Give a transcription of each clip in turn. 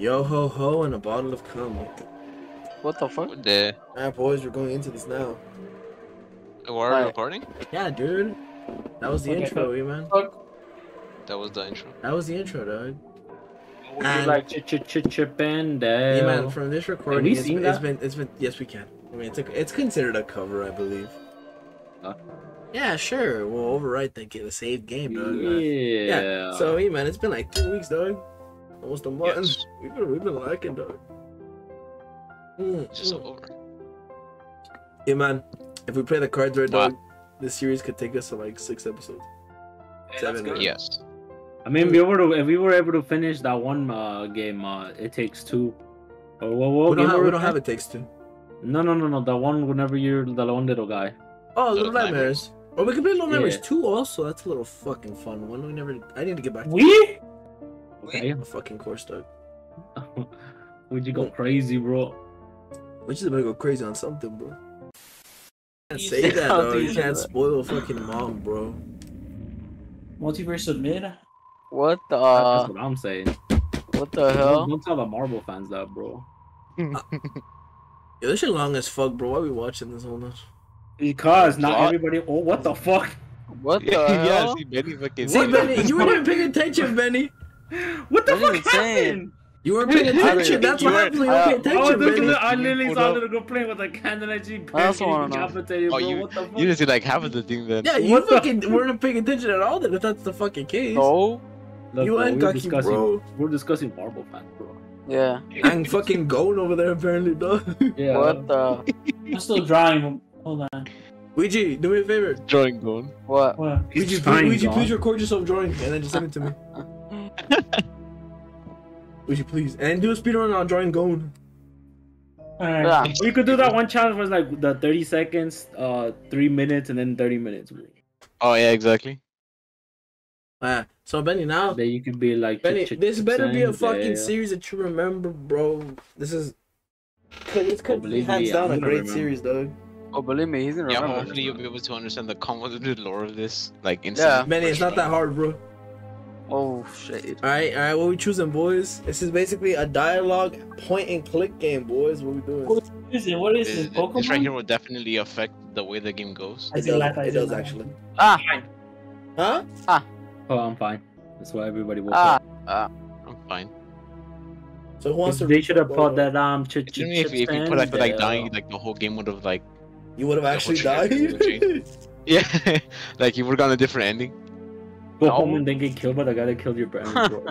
Yo ho ho and a bottle of cum. What the fuck? What the? Alright, boys, we're going into this now. Oh, we're we Right. recording? Yeah, dude. That was the Okay, intro, you man. Fuck. That was the intro. That was the intro, dog. Would And- you like ch ch ch chipendale? Yeah, man. From this recording, we it's seen been, it's that? been, it's been. Yes, we can. I mean, it's a, it's considered a cover, I believe. Huh? Yeah, sure. We'll overwrite the, the saved game, dog. Yeah. Yeah. So, yeah, man, it's been like two weeks, dog. Almost a month. Yes. We've been, we've been liking, dog. Mm, just mm. over. Yeah, man. If we play the cards right, What? dog, this series could take us to like six episodes. Seven. good. right? Yes. I mean, we were to, if we were able to finish that one uh, game, uh, it takes two. Or what? what We don't have. We don't have it takes two. No, no, no, no. The one whenever you're the one little guy. Oh, Little Little Nightmares. Or we could play Little Yeah. Nightmares 2 also. That's a little fucking fun one. We never. I need to get back to We? Okay. the fucking course, dog. Would you go crazy, bro? We just gonna go crazy on something, bro. Can't say that, How though. do You you can't that? spoil fucking mom, bro. Multiverse of Mid? What the? That's uh, what I'm saying. what the hell? don't tell the Marvel fans that, bro. Yo, this shit long as fuck, bro. Why we watching this whole night? Because not What? everybody. Oh, what the fuck? What the yeah, hell? see, Benny fucking. See, Benny, you weren't even paying attention, Benny. What the What fuck happened? You weren't paying attention. That's you what weren't- happened. You weren't paying I- I was attention, looking Benny. at, I literally Hold saw up. little girl playing with a candle and she I also wanna know. Oh, bro. you- what the fuck? You didn't see like half of the thing then. Yeah, you What the- weren't paying attention at all. Then, if that's the fucking case. No. Look, you bro, ain't we're discussing, bro. We're discussing Marvel fans, bro. Yeah. I'm fucking going over there apparently, dog. Yeah. What the? I'm still drawing. Hold on. Wuigi, do me a favor. Drawing going. What? What? He's Wuigi, please, Wuigi, please record yourself drawing and then just send it to me. Wuigi, please. And do a speedrun on drawing going. Alright. Yeah. We could do that one challenge was like the 30 seconds, uh, 3 minutes, and then 30 minutes. Oh yeah, exactly. Ah, so Benny, now Then you could be like, Benny, ch- ch- this better be a ch- fucking yeah. series that you remember, bro. This is. Cause it's Oh, could be hands me, down I'm a great remember. series, dog. Oh, believe me, he's gonna Yeah, remember. hopefully you'll be able to understand the convoluted lore of this, like Yeah. instantly. Benny, it's not that hard, bro. Oh shit. All right, all right. What we choosing, boys? This is basically a dialogue point and click game, boys. What we doing? What is it? What is This, it? this right here will definitely affect the way the game goes. I It see does, it does actually. Ah. Huh? Ah. Oh, I'm fine. That's why everybody woke Ah. up. Ah. I'm fine. So who wants to? They should have recap, put that um. Ch- ch- Assuming if, if you put like, like dying, like the whole game would have like You would have actually died. yeah, like you would have gotten a different ending. Go No. home and then get killed by the guy that killed your parents, bro.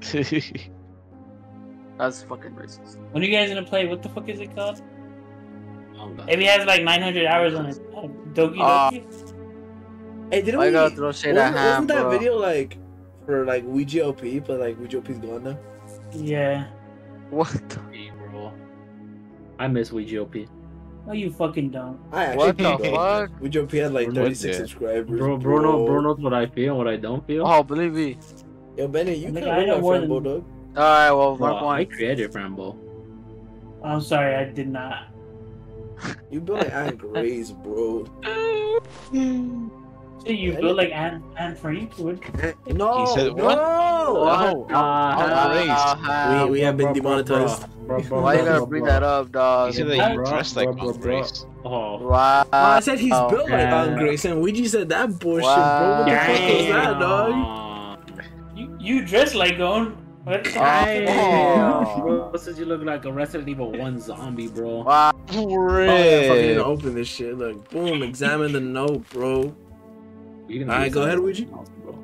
That's fucking racist. When are you guys gonna play? What the fuck is it called? Oh, If he has like 900 hours on it. Doki. Ah. Doki? hey, didn't Why we? gotta throw shade wasn't, at him, wasn't that bro? video like for like Wuigi OP, but like Wuigi OP's gone now? Yeah. What? the- Hey, bro. I miss WGOP. No, you fucking don't. I actually What the though. fuck? Wuigi OP had like What 36 the- subscribers. Bro, bro, know, bro knows what I feel, what I don't feel. Oh, believe me. Yo, Benny, you Nigga, can't win know my more friend, than- Bulldog. All right, well, Bro, one I created Rambo. I'm sorry, I did not. You built like Anne Grace, bro. So you Yeah, built like Anne, Anne Frank? What? No, He said no. what? Oh, Uh, Christ. uh, We, we have been demonetized. Bro, bro, Why you bro, gotta bring that up, dog? He said that Bro, you dressed like bro, bro, bro. Grace. Oh, Wow. Oh, I said he's Oh. built like Yeah. Anne Grace, and Wuigi said that bullshit, bro. What the fuck was that, dog? You you dress like Gon. What? Oh. Bro, says you look like a Resident Evil 1 zombie, bro. Wow. Oh, yeah, fucking need to open this shit. Look, boom, examine the note, bro. You can Alright, go ahead, something Wuigi. else, bro.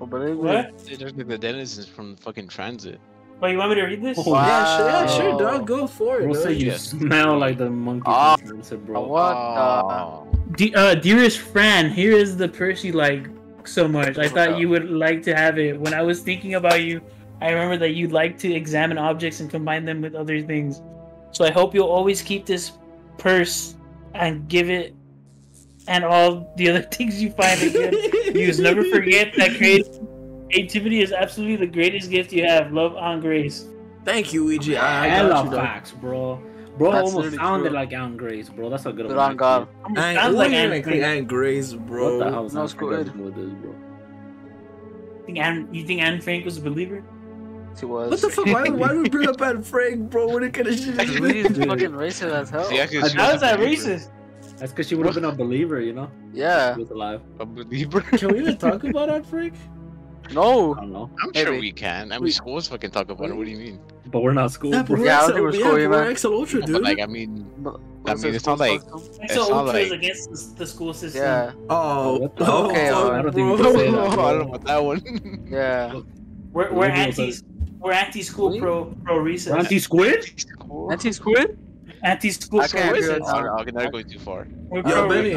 Oh, believe me. What? They look like the denizens from fucking transit. Wait, you want me to read this? Oh, Yeah, sure, yeah, sure, dog. Go for it, Bro, say you Yeah. smell like the monkey from Transit, bro. What Oh. De- uh, dearest Fran, here is the purse you like so much. I thought you would like to have it. When I was thinking about you, I remember that you'd like to examine objects and combine them with other things. So I hope you'll always keep this purse and give it and all the other things you find it good. Use. Never forget that creativity is absolutely the greatest gift you have. Love on Grace. Thank you, Wuigi. I, I Hella got you, dog. facts, bro. Bro That's almost sounded true. like Aunt Grace, bro. That's a good Good one. on God. Anne, Sounds like who Anne even Anne Grace, bro. What the hell is No, Aunt it's Frank good. got to do with this, bro? Think Anne, you think Anne Frank was a believer? She was. What the fuck? Why, why do we bring up Anne Frank, bro? What kind of shit is Wuigi's this? fucking racist as hell. See, actually, she How that racist? That's because she would have been a believer, you know. Yeah. She was alive. A believer? Can we even talk about Anne Frank? No. I don't know, I'm sure we can. I mean, We- schools fucking talk about it. What do you mean? but we're not school, Yeah, bro. we're Yeah, I don't XL, think we're yeah, school, but we're man. XL Ultra, But dude. like, I mean, But- I mean, it's not like- supposed to- It's So not Ultra is like- against the, the school system. Yeah. Oh, oh the- oh, Okay, fuck, alright. I don't think we bro. can say that, I don't know about that one. Yeah. We're, we're anti we're anti school pro pro recess. Anti squid. Anti squid? Anti school I pro can't agree recess. with that. I can never go too far. We're Yo, Benny.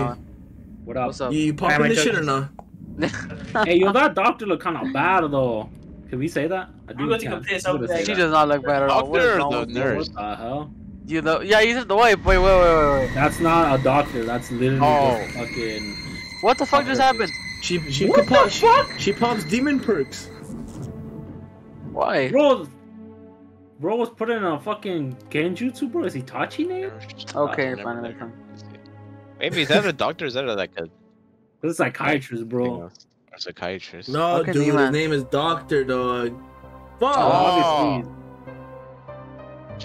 What up? What's up? You, you popping Alright, this shit or judges. not? hey, yo, that doctor look kind of bad though. Can we say that? I I'm going to can. go piss I'm up gonna that say She does not look bad at all. What is Doctor or wrong the with you? nurse? What the hell? You know, yeah, he's the wife. Wait, wait, wait, wait, wait. That's not a doctor. That's literally Oh. just fucking. What the fuck just happened? She she What the pop, fuck? she pops demon perks. Why? Bro, bro was put in a fucking genjutsu, bro. Is Itachi name? Okay, Never fine, mind. fine. Maybe is that a doctor? Is that a, like a This is psychiatrist, bro. else? Or psychiatrist? No, Okay, dude, his name is Doctor Dog. Fuck. Oh. Obviously. Oh.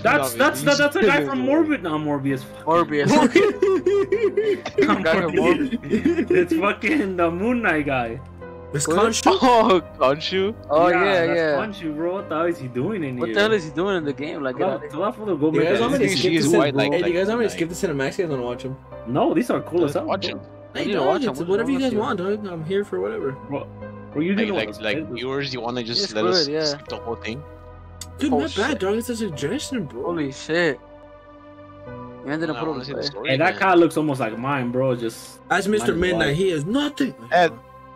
That's that's that, that's a guy from Morbid, not Morbius. Morbius. Guy from Morbius. it's fucking the Moon Knight guy. It's What? Khonshu? Oh, Khonshu? Oh yeah, that's yeah. Khonshu, bro. What the hell is he doing in What here? the hell is he doing in the game? Like, get Tell out of tell that fool to go You make guys a want me to She- skip she's the white like- Hey, do you like guys want me to Moon skip the cinematics? You guys want to watch them? No, these are cool as hell. Watch bro. him. I need Hey, to dog, watch 'em. it's What- Whatever you guys want, dog. I'm here for whatever. Bro, you Like, didn't like, like viewers, you want to just let us good, skip the whole thing? Dude, Oh, not bad, dog. It's a suggestion, bro. Holy shit. You ended up I putting wanna the play. story. Hey, that man. guy looks almost like mine, bro. Just As Mr. is Midnight, he is nothing.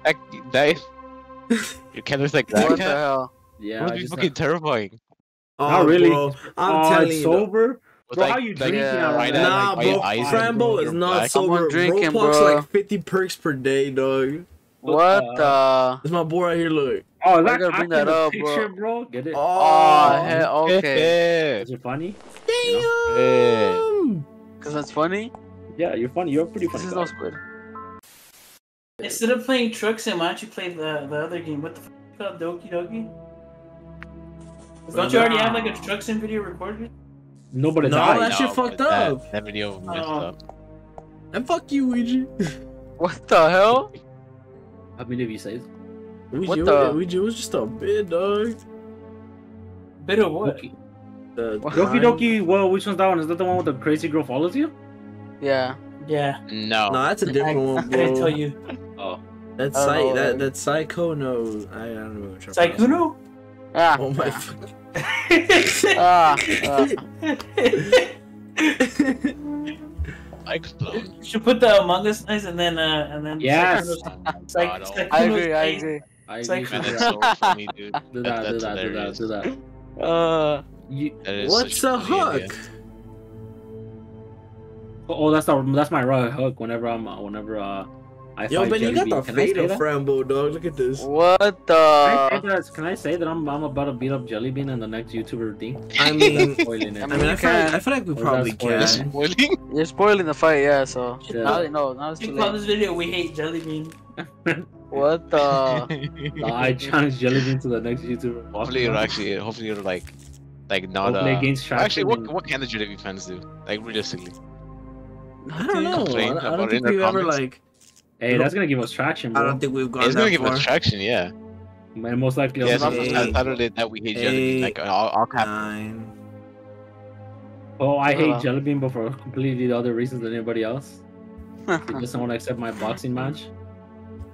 That, that, that, your cat looks like that What the hell? yeah. That would be just fucking terrifying. Oh, Not really. Bro, I'm oh, telling you. sober. With Bro, like, how you like, drinking yeah, out white like? Nah, white bro. Fran Bow is not black. sober. Someone drinking, Roblox bro. like 50 perks per day, dog. What uh, the- the? That's my boy right here. Look. Oh, Why that you gotta bring that up, picture, bro. Get it? Oh, oh. hell, okay. Yeah. Is it funny? Damn. Cause that's funny. Yeah, you're funny. You're a pretty This funny. is guy. no squid. Instead of playing Truck Sim, why don't you play the, the other game? What the fuck is called? Doki Doki? Don't you already have like a Truck Sim video recorded? No, but it's No, alright. that shit but fucked that- up. That video messed Oh. up. And fuck you, Wuigi. What the hell? I mean, if you say so. Wuigi, What the- Wuigi was just a bit, dog. Bit of what? Doki The Doki Doki. Well, which one's that one? Is that the one with the crazy girl follows you? Yeah. Yeah. No. No, that's a different I one, couldn't tell bro. you. Oh, That's I don't know, That man. that's psycho. No, I, I don't know. what you're talking Saikuno? Ah. about. Oh my. fuck. Ah. ah. I explode. You should put the Among Us nice and then uh and then Yes. Saikuno's- Saik- God, oh. Saikuno's I agree. I face. agree. I It's agree. like- Man, do that's that. so funny, dude. Do That- that. Do that's that. Do that. hilarious. Do that. Uh. You, That is What's such a funny idea. hook? oh, that's the that's my right hook. Whenever I'm uh, whenever uh I Yo, fight Ben, you got the Can I say of that? Fran Bow, dog. Look at this. What Can I, say the? that? Can I say that I'm I'm about to beat up Jellybean in the next YouTuber thing? I mean, Spoiling it. I mean, I feel like, I feel like we Or probably that spoiler? Just can. spoiling? You're spoiling the fight. Yeah. So. Yeah. Now, no. Now it's You too call late. this video "We Hate Jellybean." What the? No, I challenge Jellybean to the next YouTuber. hopefully you're actually, hopefully you're like, like not. Hopefully Uh, it gains traction. actually, what what can the Jalebi fans do? Like realistically, I don't know. I don't, I don't think in we've ever like. Hey, that's gonna give us traction, I bro. don't think we've gone it's gonna that give far. us traction. Yeah. And most likely, Yeah. also- So Eight. I titled that we hate Jalebi. Like all, all. Nine. oh, I hate Uh. Jellybean, but for completely the other reasons than anybody else. He doesn't want to accept my boxing match.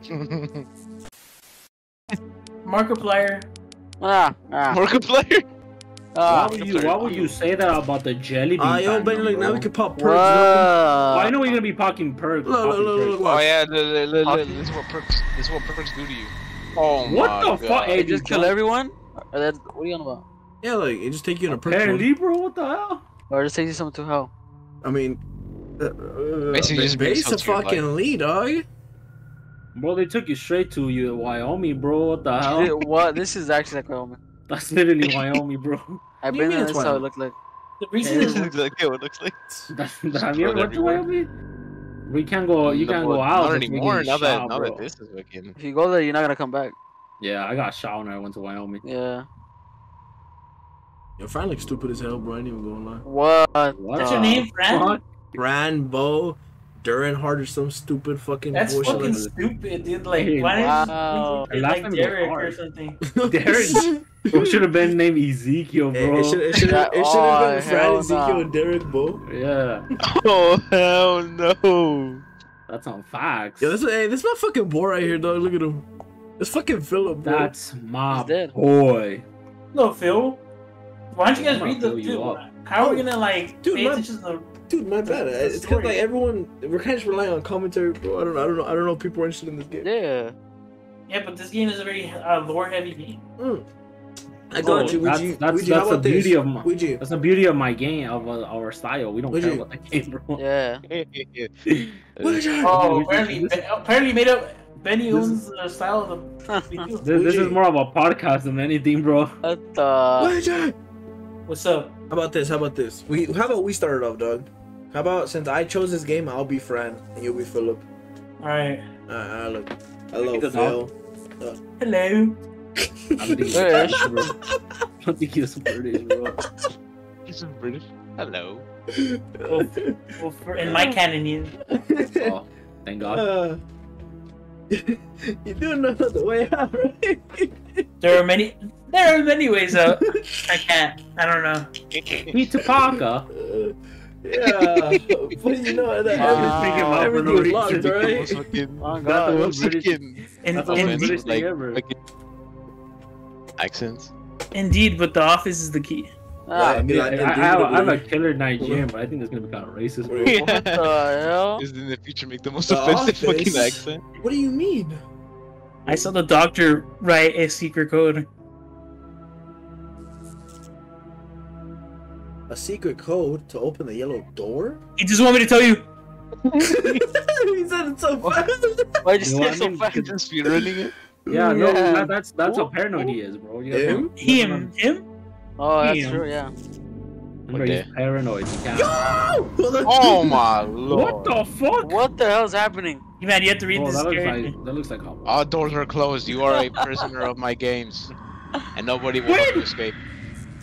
Markiplier. ah. Ah. Markiplier. Ah. why would you? Why would you say that about the Jellybean? Ah, yo, fandom, look, now we can pop perks. What? look. Well, I know you're gonna be popping perks. Look, look, popping look, look, Oh look. yeah, look, look, look, look, this is what perks. This is what perks do to you. Oh What my the fuck? Hey, Hey, just kill everyone? Or that, what are you on about? Yeah, like it just take you in a perk. mode. Apparently, bro, what the hell? Or just take you something to hell? I mean, uh, uh, Basically, just brings base a health to your fucking lead, dog. Bro, they took you straight to you, Wyoming, bro. What the hell? What? This is actually like Wyoming. That's literally Wyoming, bro. I've do you been mean there. it's That's how it Wyoming? looked like. The reason is It looks like it looks like. That- Have you ever Road went to. Wyoming? We can't go. You No, can't go out. Not if anymore. get Now that now that this is fucking. If you go there, you're not gonna come back. Yeah, I got shot when I went to Wyoming. Yeah. Your Fran looks stupid as hell, bro. I ain't even gonna lie. What? What That's your the name, Fran? fuck? Fran Bow, Hard or some stupid fucking That's bullshit. fucking like stupid, dude. Like, Hey, why wow. didn't you Last like time Derek or something? Derek. Bro should have been named Ezekiel, Hey, bro. it should it should Yeah, it should have oh, been Fran hell Ezekiel nah. and Derek Bo. Yeah, Oh hell no! that's on facts. Yo, this hey, this my fucking boy right here, dog. Look at him. It's fucking Philip, bro. That's my dead. boy. No, Phil. Why don't you guys read the dude? How are we gonna like Dude, pay my- attention to the Dude, my bad. the It's because like everyone we're kind of just relying on commentary, bro. I don't know. I don't know. I don't know if people are interested in this game. Yeah. Yeah, but this game is a very uh, lore heavy game. Mm. I got Oh, you. that's- Wuigi. that's- Wuigi, how that's the about this? beauty of my- Wuigi. That's the beauty of my game, of uh, our style. We don't Would care you- about the game, bro. Yeah. Wuigi. Oh, apparently, just- apparently made up. Benny This owns the style of the. This, this is more of a podcast than anything, bro. What the? What's up? How about this? How about this? We how about we start it off, dog? How about since I chose this game, I'll be Fran and you'll be Philip. All right. Uh, uh, look. Hello, the Phil. Hello. I don't think he's Hey. British, bro. I don't think he's British, bro. This is British. Hello. Well, for, in my canon, you. Oh, thank God. Uh, you do know the way out, right? There are many. There are many ways out. I can't. I don't know. Peter Parker. Yeah, but you know that Wow. everything, Wow. everything's locked, right? Fucking, Oh That's god. the uh, fucking In, That's the in, most offensive, British thing ever. fucking accents. indeed, but the office is the key. Ah, Yeah, I, I, have, I have a Indubitably. killer Nigerian, but I think that's gonna be kind of racist, bro. Yeah. What the hell? Is in the future make the most The offensive Office. fucking accent? What do you mean? I saw the doctor write a secret code. A secret code to open the yellow door? He just want me to tell you. he said it so fast. Why'd you You say what I so mean? fast? Just be running it. Yeah, no, Yeah. that, that's that's how paranoid he is, bro. You guys Him? Him. Him? Oh, that's Damn. true. Yeah. Remember, he's paranoid. He can't- Oh my lord. What the fuck? What the hell's happening? Man, you have to read Bro, this that looks like that looks like how. All doors are closed. You are a prisoner of my games, and nobody will let escape.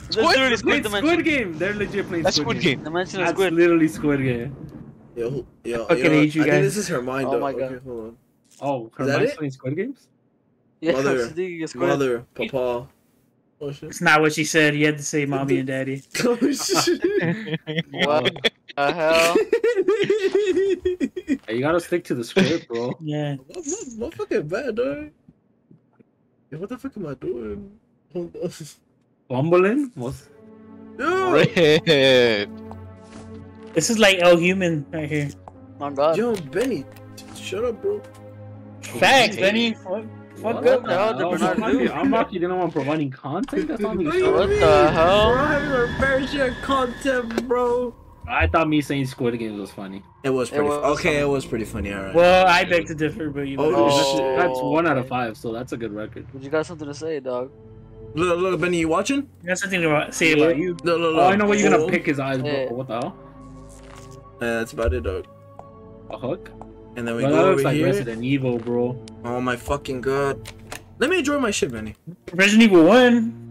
This literally Squid Wait, Dimension. Squid Game. They're legit playing That's Squid Squid Game. Game. Dimension of That's Squid. literally Squid Game. Yo, who- yo, I fucking yo, hate you I think guys. this is her mind. Oh though. my God. Okay, hold on. Oh, her Is that mind's playing Squid Games. Yeah, Mother. Squid. Mother, papa. Oh shit. It's not what she said. You had to say mommy and daddy. Oh shit. What the hell? Hey, you gotta stick to the script, bro. Yeah. What, what, what fucking bad, dog? Yo, what the fuck am I doing? Hold on. Bumbling? What's Yo, Red. This is like El Human right here. Oh god. yo, Benny, shut up, bro. Thanks, Benny. Fuck, fuck What up. the hell did? Bernard I'm do? lucky- I'm lucky you know I'm providing content. That's not me. What What mean? the hell? We're having our fair share of content, bro. I thought me saying Squid Games was funny. It was It pretty. was okay, funny. it was pretty funny. All right. Well, I beg to differ, but you. Oh, know. That's, oh. that's one out of five, so that's a good record. But you got something to say, dog. Look, look, Benny, you watching? I got something to say about you. Look, look, Oh, look. I know what you're gonna Oh. pick his eyes, bro. Yeah. What the hell? Uh, yeah, that's about it, dog. A hook? And then we Bro, go that over looks like here. Resident Evil, bro. Oh my fucking god. Let me enjoy my shit, Benny. Resident Evil One.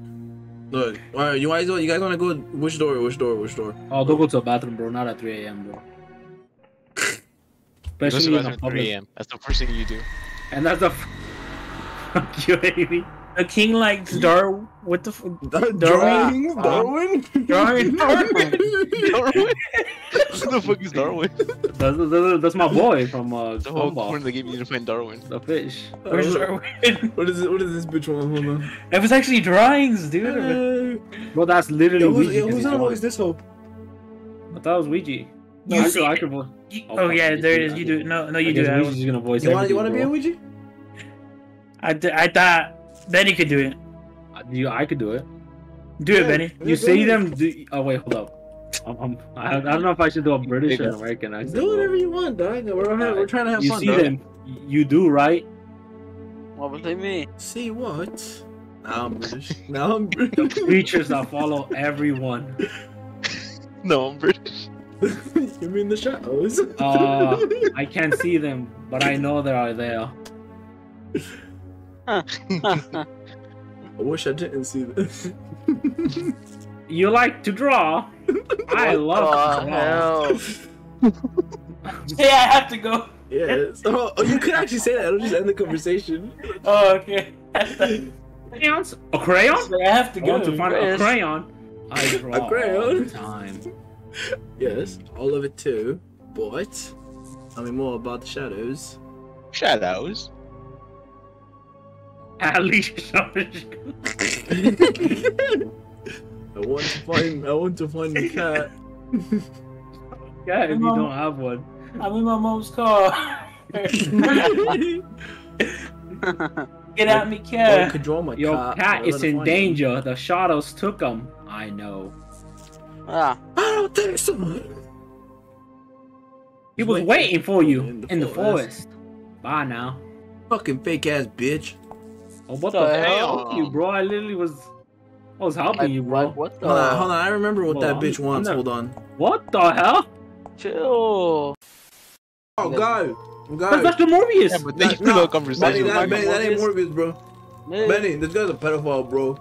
Look, all right, you guys, you guys want to go? Which door? Which door? Which door? Oh, don't go to the bathroom, bro. Not at 3 a.m., bro. Go to Especially in bathroom a at 3 a.m. That's the first thing you do. And that's a. Fuck you, Amy. The king likes Dar. What the? F- Darwin? Darwin? Darwin? Darwin? Darwin? Who the fuck is Darwin? That's, that's, that's my boy from uh, The whole Gumball. corner of the game you need to find Darwin. The fish. Where's Darwin? What is it? What is this bitch one? Hold on. It was actually drawings, dude. Hey. Bro, that's literally Yo, who's, Wuigi. yo, 'cause who's he's on voice this hope? I thought it was Wuigi. You No, I see could, I it? could vo- Oh, Oh yeah, there do it is. You do it. No, no, I you do guess it. Wuigi's gonna voice You want? You want to be a bro. Wuigi? I, d- I thought Benny could do it. Uh, You, I could do it. Do it, Benny. You see them. Do, oh wait, hold up. I'm, I'm, I, I don't know if I should do a British or Yeah. an American accent. Do whatever you want, dog. We're, we're, we're trying to have You fun, see dog. them. You do right. What would they mean? See what? Now I'm British. Now I'm British. The Creatures that follow everyone. No, I'm British. you mean the shadows? Uh, I can't see them, but I know they are there. I wish I didn't see this. You like to draw. I love What to oh, draw. Hey, I have to go. Yes. Oh, oh, you could actually say that. It'll just end the conversation. Oh, okay. Crayons? A crayon? I have to I want oh, to go. find a crayon. I draw all crayon? the time. Yes, all of it too. But tell me more about the shadows. Shadows. At least I want to find. I want to find the cat. Yeah, if you don't have one. I'm in my mom's car. Get at me, cat. could draw my Your cat. cat is in find him. danger. The shadows took him. I know. Ah, I don't think so. He was Wait- waiting for you in in the the, forest. forest. Bye now. Fucking fake ass bitch. Oh, what The the, hell? hell? You, bro. I literally was. I was helping like, you, bro. what, what the? Hold on, hold on. I remember what Hold that on, bitch wants. not- Hold on. What the hell? Chill. Oh, go, That's go. Dr. Morbius. Yeah, but then Nah, you nah, no Benny, conversation. that, Benny, that ain't Morbius. Morbius, bro. Man, Benny, this guy's a pedophile, bro.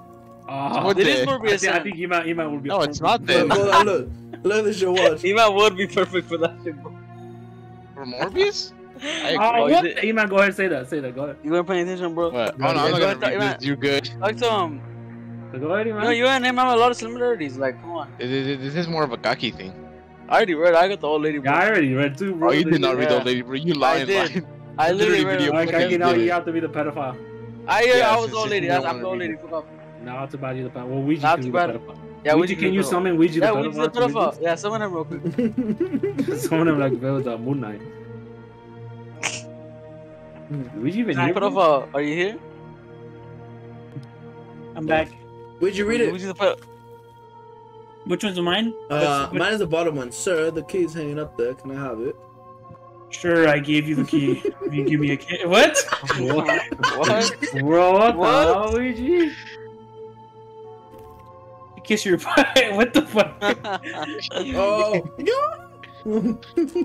Ah. What It is the- I Morbius. think, I think he might, he might would be. No, it's not Look, then. hold on, look. Look at this shit, watch. Ema would be perfect for that shit, bro. For Morbius? I Oh, agree. you what? did- He might go ahead and say that. Say that. Go ahead. You weren't paying attention, bro. What? No, Oh, no, I'm yeah, not go gonna ahead, read. You good? Talk to him. Um, go ahead, You know, man. you and him have a lot of similarities. Like, come on. This is- more of a gaki thing. I already read. I got the old lady. Bro. Yeah, I already read too, bro. Oh, you did not read Yeah. the lady, bro. You lying, did. lying. I literally literally read. video it. Like, Okay, I, you know, you have to be the pedophile. I, Yeah, I was since the old lady. That's, I'm wanna the old lady. Fuck off. Now too bad you the pedophile. Well, Wuigi Not can be the bad. pedophile. Yeah, Wuigi, we can you summon Wuigi the Yeah, we pedophile? the pedophile. Yeah, summon him real quick. Summon him like if it was a Moon Knight. Wuigi even Nah, here? Pedophile, are you here? I'm back. Where'd you read it? Who's the pedo- Which one's mine? Uh, Which- mine is the bottom one. Sir, the key's hanging up there. Can I have it? Sure, I gave you the key. you give me a key. What? What? what? Bro, what, What? the hell, Wuigi? Kiss your butt. what the fuck? Oh, Yo!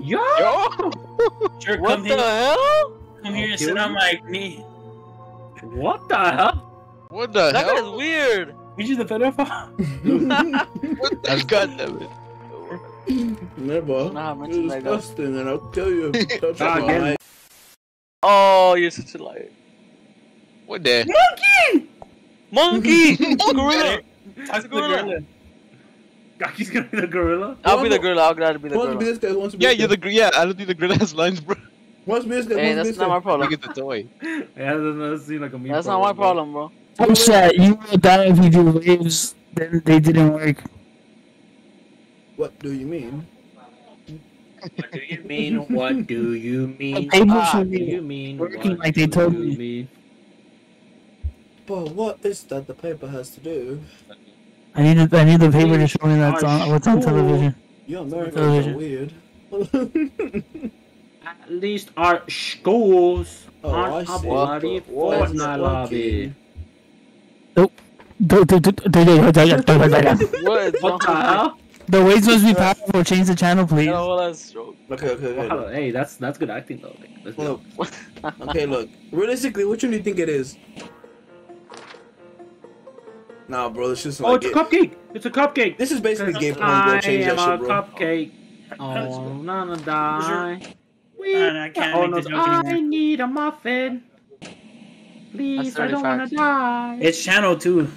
Yo! Sure, what the here. hell? Come here I'll and sit kill on you. my knee. What the hell? What the That guy's hell? weird. You the pedophile? What the God damn it. Never. Nah, You're mention that guy. disgusting, and I'll kill you. if you Touch Ah, my eye. Oh, you're such a liar. What the? Monkey! Monkey! gorilla! Talk to the gorilla. gorilla. He's gonna be the gorilla? I'll be the gorilla. I'll glad to be the wants to be gorilla. this guy? Wants to be Yeah, you're the gr- yeah. I don't think the gorilla has lines, bro. Who wants to be this guy? Who Hey, wants to be that's this not my guy? Look problem. at the toy. Yeah, that doesn't seem like a meme That's not my problem, bro. Oh shit, you will die if you do waves, then they didn't work. What do you mean? What do you mean? What do you mean? paper Ah, do you mean? working What like they told you me. mean? But what is that the paper has to do? I need the, I need the paper to show me that's on what's on television. You Americans Television. weird. At least our schools Oh, I aren't a see. bloody What the- Fortnite what lobby. The, the, the, the, What is What the hell? the waves must be powerful. Change the channel, please. No, well, that's joke. okay, okay, okay. Wow, hey, that's that's good acting though. Like, let's go. Look, okay, look. Realistically, which one do you think it is? Nah, bro, it's just Oh, like it's a it- cupcake. It's a cupcake. This is basically game porn, I bro. Change am that a shit, bro. cupcake. Oh, nana die. We I can't oh, make the joke I anymore. need a muffin. Please, I don't want to die. It's channel two.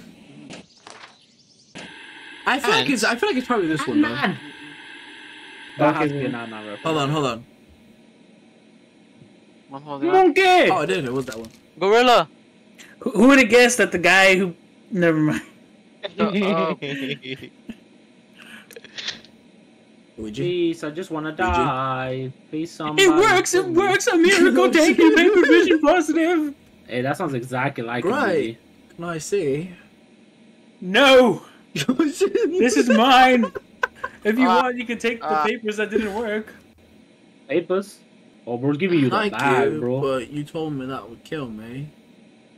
I feel like it's. I feel like it's probably this one, though. That has to be an Ant-Man. Hold on, hold on. What's holding on? Monkey! Oh, I didn't. It was that one. Gorilla! Who, who would have guessed that the guy who? Never mind. Uh-oh. Wuigi. Please, I just want to die. Please, somebody. It works. It works. A miracle. Take it. Paper vision positive. Hey, that sounds exactly like Right. it. Can I see? No, this is mine. If you Ah. want, you can take the Ah. papers that didn't work. Papers? Oh, we're giving you the Thank bag, you, bro. but you told me that would kill me.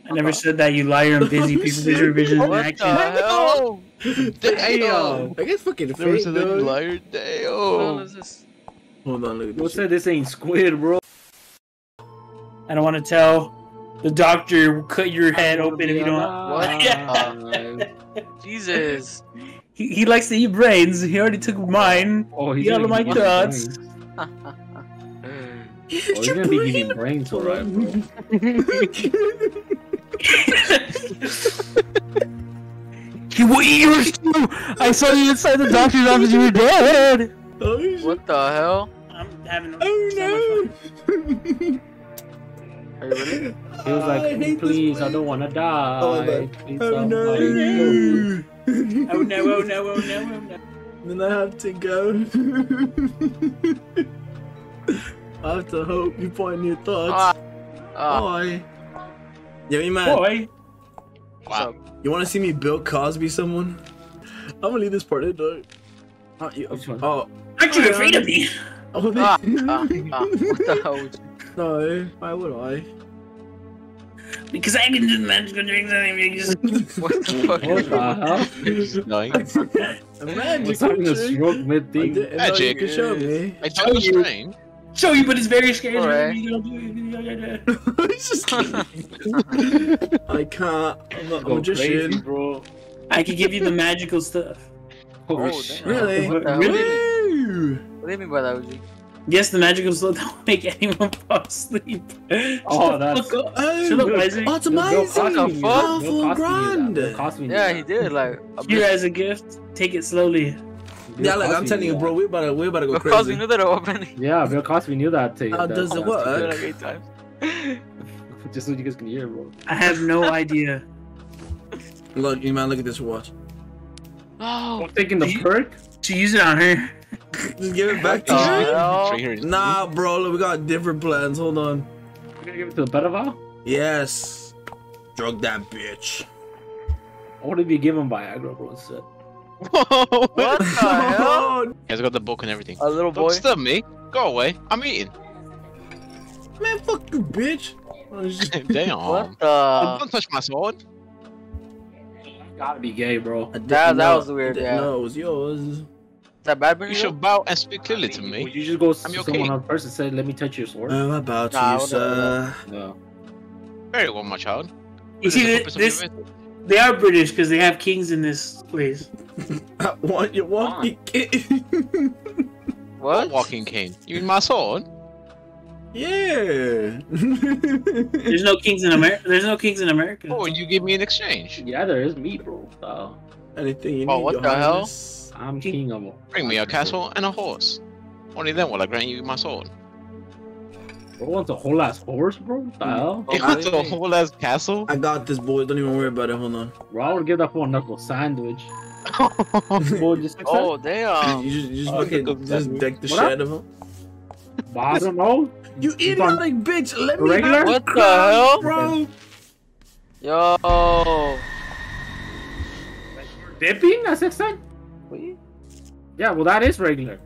I never said that, you liar. I'm busy. people. vision revision in What the action. hell? Damn. I guess fucking Never fake, said that, you liar. What the Damn. is this? Hold on, look at Who this. said this ain't squid, bro? I don't want to tell. The doctor will cut your head open if you don't. What? Alive. Jesus. He, he likes to eat brains. He already took mine. Oh, he's Eat all of gonna my be eating thoughts. brains. Oh, Here's he's gonna be brain. eating brains, alright, bro. he will eat yours too. I saw you inside the doctor's office. You were dead. Oh. What the hell? I'm having. a Oh no! Are you ready? He was like, I please, I don't wanna die. Oh, Please, Oh no! kill me." Oh no! Oh no! Oh no! Oh no! Then I have to go. I have to hope you point your thoughts. Ah, Boy. Yeah, you man. Boy, Wow. You want to see me Bill Cosby someone? I'm gonna leave this part in, dog. Oh, you, Which one? oh, aren't you afraid of me? oh, Ah, ah, ah. What the hell? no, why would I? Because I can do magical tricks and things. What the fuck? What is the wrong? hell? It's annoying. A magic What's having a trick. stroke mid I thing? didn't know you Magic show me. I told you strange. Show you, but it's very scary. Alright. It's just kidding. I can't. I'm not a Go crazy, magician. bro. I can give you the magical stuff. Oh, Oh, shit. damn. Really? What the hell? Woo! What do you mean by that, Uji? Yes, the magical stuff that will make anyone fall asleep. Oh, Shut that's- fuck up. Oh, Shut up, Bill- Isaac. oh, it's Bill amazing! Cosby What the knew fuck? Powerful Bill Cosby knew grand. that. Bill Cosby knew Yeah, he did. Like, a Here as a gift. Take it slowly. Bill Yeah, like I'm telling you, bro, we about to we about to go Bill crazy. Cosby knew that opening. Yeah, Bill Cosby knew that. To, How that- does it work? like eight times. Just so you guys can hear, bro. I have no idea. Look, you man, look at this watch. Oh, I'm taking the You- perk. To use it on her. Just give it back to the you. hell? Straight here. Nah, bro, look, we got different plans. Hold on. You're gonna give it to the pedophile? Yes. Drug that bitch. What if you give him Viagra, bro? Instead? What the hell? You guys got the book and everything. A little Don't boy. disturb me. Go away. I'm eating. Man, fuck you, bitch. Oh. Damn. What the? Don't touch my sword. Gotta be gay, bro. I That- that was weird, I didn't yeah. know it was yours. Is that bad, You should bow and speak clearly to me. Would you just go to I'm someone okay. else first and say, "Let me touch your sword"? I'm about to, Nah, you, sir. no. Very well, my child. You see, this, this purpose of your visit? they are British because they have kings in this place. I want you want you kid. What? Walking cane. You mean my sword? Yeah. There's no kings in America. There's no kings in America. What would you give me an exchange? Yeah, there is me, bro. Uh, Anything you need. Oh, what the hell? I'm king of. All. Bring me a castle and a horse. Only then will I grant you my sword. Bro wants a whole ass horse, bro. What the hell? Oh, You want a whole ass castle? I got this, boy. Don't even worry about it. Hold on. Bro, I would give that for a knuckle sandwich. Bro, just accept. Oh, damn. you just, you just Oh, fucking look at just deck the What up? shit of him. But I don't know. You idiotic bitch. Let me Regular? have What the crown, hell? bro? Yo. Dipping? That's extent? Yeah, well, that is regular.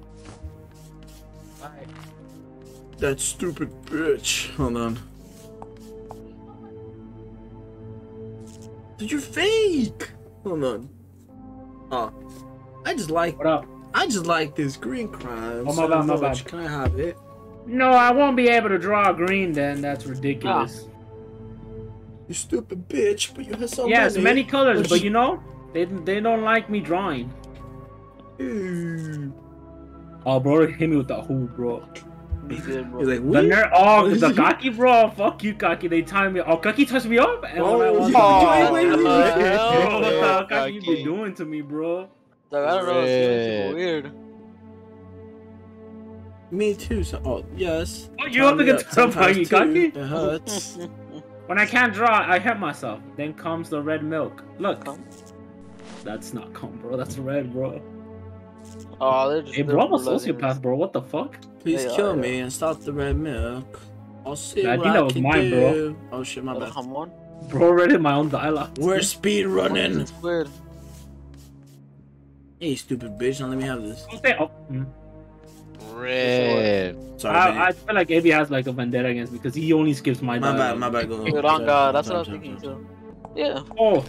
That's stupid bitch. Hold on. Did you're fake. Hold on. Oh, I just like What up? I just like this green crime. Oh, my bad, my bad. Can I have it? No, I won't be able to draw green then. That's ridiculous. Ah. You stupid bitch. But you have so yes, many. many colors, But but you- you know, they they don't like me drawing. Ew. Oh, bro, hit me with that who, bro. He. He's like, The nerd, oh, oh, the cocky, bro. Fuck you, cocky. They tie me. Oh, cocky touched me up. And when I Oh, was, you- Oh, wait, wait, wait, what the hell? Bro, what the hell, Cocky. cocky you been doing to me, bro? Like, I don't know. It's Red. weird. Me too. So, oh yes. Oh, you up Tie me against up somebody, sometimes cocky? too. It hurts. When I can't draw, I hurt myself. Then comes the red milk. Look, Cum? that's not cum, bro. That's red, bro. Oh, they're just. Hey, bro, I'm a sociopath, bro. What the fuck? Please They kill are, me and stop the red milk. I'll see Yeah, I what think I that was can mine, bro. do. Oh shit, my Oh, bad. come on. Bro, read in my own dialogue. We're speed running. It's weird. Hey, stupid bitch! Now let me have this. Okay, oh, mm. Red. Sorry, I, I feel like AB has like a vendetta against me because he only skips my my bad, my bad. Go, go. Good on God. That's what I was thinking too. Yeah. Oh,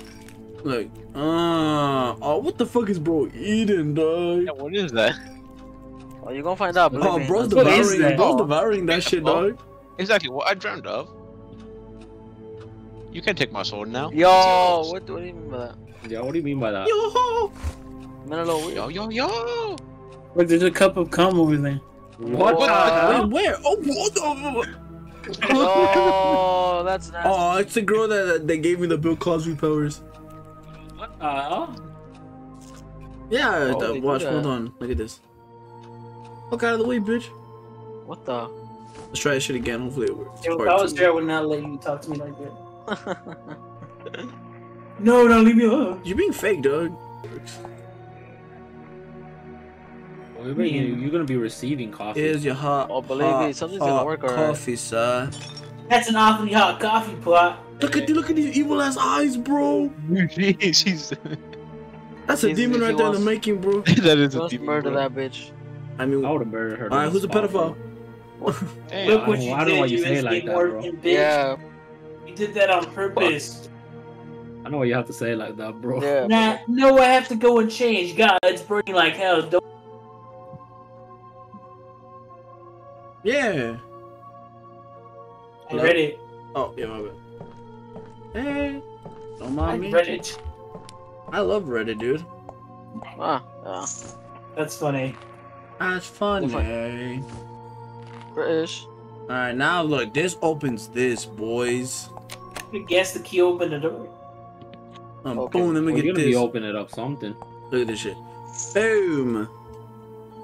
Look, uh, oh, what the fuck is bro eating, dog? Yeah, what is that? Oh, you're gonna find out. believe Oh, me. bro's What is devouring, that? bro's Oh. devouring that shit, oh, dog. Exactly what I dreamt of. You can take my sword now. Yo, what, what do you mean by that? yeah. What do you mean by that? Yo, Manolo, Yo, yo, yo! Look, there's a cup of cum over there. What? What? the hell? Wait, where? Oh, what the? Oh, that's nasty. Oh, it's the girl that that- that gave me the Bill Cosby powers. What the hell? Yeah, Oh, the- watch. Hold on. Look at this. Look out of the way, bitch. What the? Let's try this shit again. Hopefully it works. Yo, if I was two. there, I would not let you talk to me like that. No, don't leave me alone. You're being fake, dog. Well, you're, gonna- you're gonna be receiving coffee. Here's your hot. Oh, believe hot, me, something's gonna work alright. Coffee, sir. That's an awfully hot coffee pot. Look at the, look at these evil ass eyes, bro. She's That's a demon he right there in the making, bro. that is a Let's demon, murder bro. that bitch. I mean, I all would have murdered her. right, who's a pedophile? Damn. Look I what don't- you I don't know did, why you you say it like that, bro. Bitch. Yeah, You did that on purpose. I know why you have to say it like that, bro. yeah. Nah, no, I have to go and change. God, it's burning like hell. Don't. Yeah. I read it. Oh, yeah, my bad. Hey, don't I mind me. read it. I love Reddit, dude. Ah, yeah. That's funny. That's funny. Fine. British. All right, now look. This opens this, boys. I guess the key opened the door. Um, Okay. Boom. Let me We're get gonna be opening it up something. Look at this shit. Boom.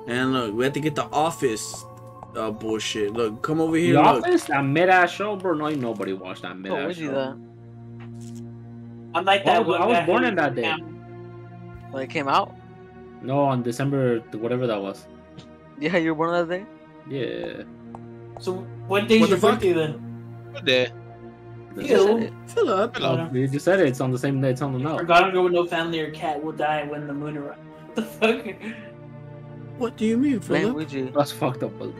And look, we have to get the office. Uh, bullshit. Look, come over The here. Look. Office, that mid ass show, bro. No, nobody watched that mid Oh, ass we do show. that. I'm like Oh, that. one I was born in that day. When it came out? No, on December, whatever that was. Yeah, you're born on that day? Yeah. So what day's What your the fuck? birthday then? Good day. You Ew. said it. Fill up. You just said it. It's on the same day. It's on the now. Forgotten girl with no family or cat will die when the moon arrives. What the fuck? What do you mean, Blame Philip? Wuigi. That's fucked up, bro.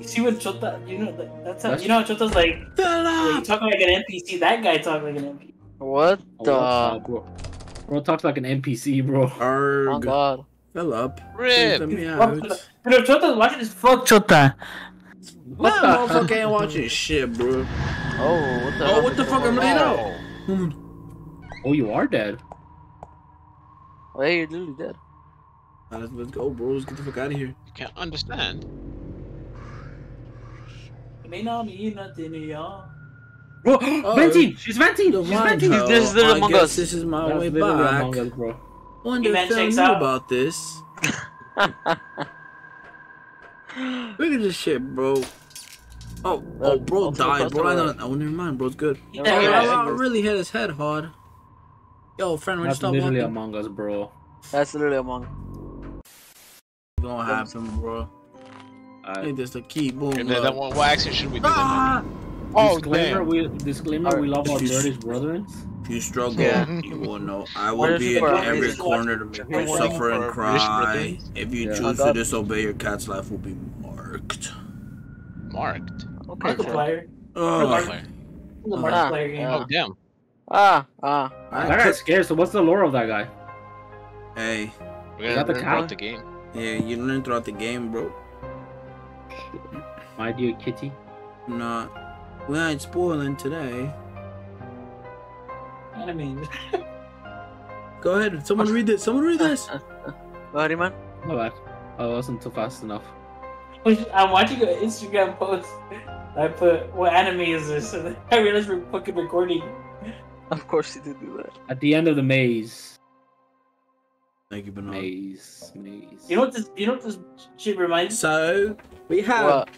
You see what Chota? You know that, that's how That's- you know how Chota's like. like, Philip. you oh, talk like an NPC. That guy talk like an NPC. What Oh, the? what's up, bro? Bro talks like an NPC, bro. Oh Arg. God. up. Rip. Let me Fuck out. Chota. You Chota's watching this. Fuck Chota. What That the motherfucker ain't watching shit, bro. Oh, what the Oh, hell what is the fuck? going I'm laying out. Hmm. Oh, you are dead. Oh, hey, you're literally dead. Alright, let's, let's go, bro. Let's get the fuck out of here. You can't understand. It may not mean nothing to y'all. Bro, Oh, venting! She's venting! She's one venting! This is the I Among Us. This is my That's way back. Among Us, bro. Wonder He if Phil knew out. about this. Look at this shit, bro. Oh, oh, bro also died, bro. I don't. Oh, never mind, bro's good. Yeah, Oh, yeah, I, I really hit his head hard. Yo, friend, when you That's stop literally walking, Among Us, bro. That's literally among. gonna happen, bro. Alright. Ain't this the key? Boom. And then, look. then what, what action should we do? then, man? Ah! Oh, disclaimer, damn. we disclaimer, we love our British brethren. If you struggle, Yeah. you will know. I will be the in every Is it- corner to make you suffer and cry. If you Yeah. choose to disobey, your cat's life will be marked. Marked. Okay. sure. Markiplier. Oh, Mark- Marked. The Ah, Markiplier game. Oh, damn. Ah, ah. I That guy's scared, so what's the lore of that guy? hey, We're You got the learn cow? throughout the game. yeah, you learn throughout the game, bro. My dear kitty. Not. We ain't spoiling today. I mean, Go ahead. Someone read this. Someone read this. Sorry, man. No bad. I wasn't too fast enough. I'm watching an Instagram post. I put, "What anime is this?" And I realized we're fucking recording. Of course you did do that. At the end of the maze. Thank you, Bernard. Maze. Maze. You know what this? You know what this shit reminds? So we have What?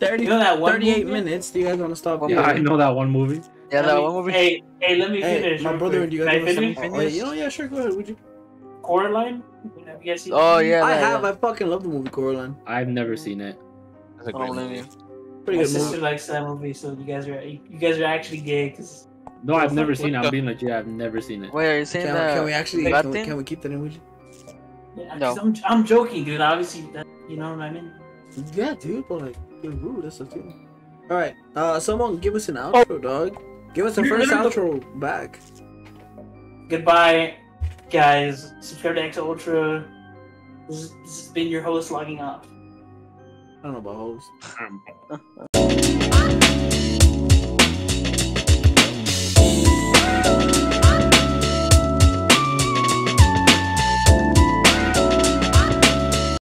30, You know that one 38 movie? minutes. Do you guys want to stop? Yeah, I know that one movie. Yeah, Let that me- one movie. Hey, hey, let me Hey, finish. my brother, quick. do you guys want to finish? oh, yeah, you know, yeah, sure, go ahead. Would you? Coraline. Have you guys seen? Oh yeah, I that, have. yeah. I fucking love the movie Coraline. I've never seen it. That's a I great don't movie. you. Pretty My good sister movie. likes that movie, so you guys are you guys are actually gay because No, I've never seen it. I'm being legit. I've never seen it. Wait, are you saying Can, that? can we actually? Can we, can we keep that in? Would yeah, No. 'cause I'm I'm joking, dude. Obviously, that, you know what I mean. Yeah, dude. But like, you're. That's the thing. All right. Uh, someone give us an outro, dog. Give us the You're first gonna outro back. Goodbye, guys. Subscribe to X Ultra. This, this has been your host logging off. I don't know about host.